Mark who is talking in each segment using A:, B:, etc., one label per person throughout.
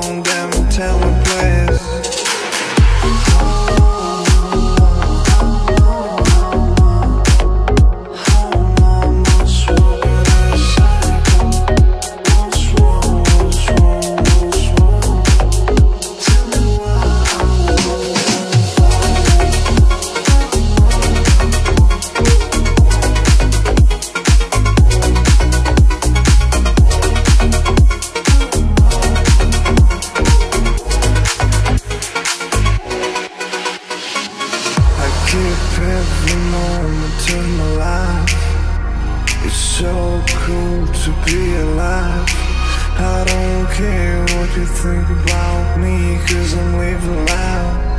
A: wrong, damn, tell me every moment of my life. It's so cool to be alive. I don't care what you think about me Cause I'm living loud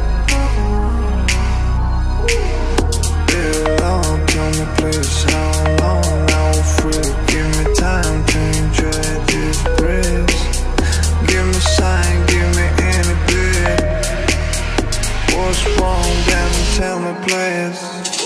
A: me how long? Give me time Give me sign, give me What's wrong, tell me please.